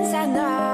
defense at.